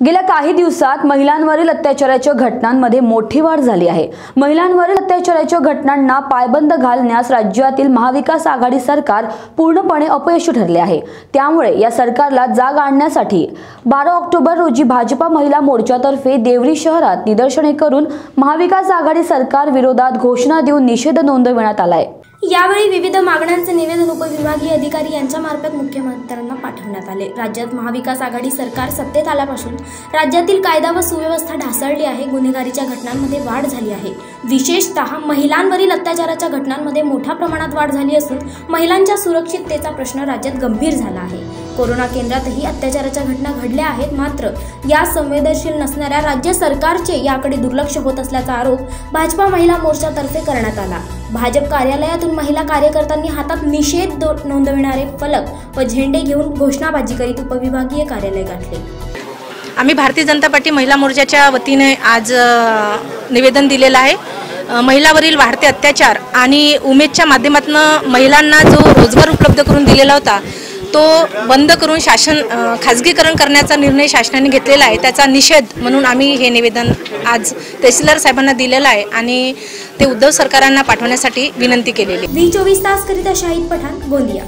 गेल्या काही दिवसात महिलांवरील अत्याचाराच्या घटनांमध्ये मोठी वाढ झाली आहे. महिलांवरील अत्याचाराच्या घटनांना पायबंद घालण्यास राज्यातील महाविकास आघाडी सरकार पूर्णपणे अपयशी ठरले आहे. त्यामुळे या सरकारला जाग आणण्यासाठी बारा ऑक्टोबर रोजी भाजपा महिला मोर्चातर्फे देवरी शहरात निदर्शने करून महाविकास आघाडी सरकार विरोधात घोषणा देऊन निषेध नोंदविण्यात आहे यावेळी विविध मागण्यांचे निवेदन उपविभागीय अधिकारी यांच्यामार्फत मुख्यमंत्र्यांना पाठवण्यात आले. राज्यात महाविकास आघाडी सरकार सत्तेत आल्यापासून राज्यातील कायदा व सुव्यवस्था ढासळली आहे. गुन्हेगारीच्या घटनांमध्ये वाढ झाली आहे. विशेषतः महिलांवरील अत्याचाराच्या घटनांमध्ये मोठ्या प्रमाणात वाढ झाली असून महिलांच्या सुरक्षिततेचा प्रश्न राज्यात गंभीर झाला आहे. कोरोना केंद्रातही अत्याचाराच्या घटना घडल्या आहेत. मात्र या संवेदनशील नसणाऱ्या राज्य सरकारचे याकडे दुर्लक्ष होत असल्याचा आरोप भाजपा महिला मोर्चातर्फे करण्यात आला. भाजप कार्यालयातून महिला कार्यकर्त्यांनी हातात निषेध नोंदविणारे फलक व झेंडे घेऊन घोषणाबाजी करीत उपविभागीय कार्यालय गाठले. आम्ही भारतीय जनता पार्टी महिला मोर्चाच्या वतीने आज निवेदन दिलेलं आहे. महिलावरील वाढते अत्याचार आणि उमेदच्या माध्यमातून महिलांना जो रोजगार उपलब्ध करून दिलेला होता तो बंद करून शासन खाजगीकरण करण्याचा निर्णय शासनाने घेतलेला आहे त्याचा निषेध म्हणून आम्ही हे निवेदन आज तहसीलदार साहेबांना दिलेलं आहे आणि ते उद्धव सरकारांना पाठवण्यासाठी विनंती केलेली आहे. वी चोवीस तास करीता शाहिद पठाण गोंदिया